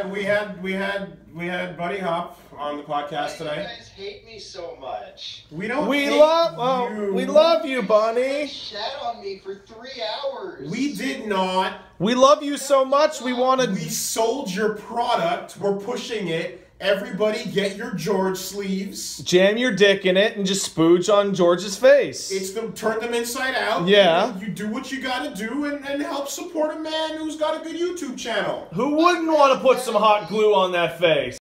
And we had we had we had BunnyHop on the podcast Why do tonight. you guys hate me so much? We don't. We hate love, oh, you. we love you, You shat on me for three hours. We did not. We love you so much. We wanted. We to. sold your product. We're pushing it. Everybody, get your George sleeves. Jam your dick in it and just spooge on George's face. It's the turn them inside out. Yeah. You, do what you gotta do and, and help support a man who's got a good YouTube channel. Who wouldn't want to put some hot glue on that face?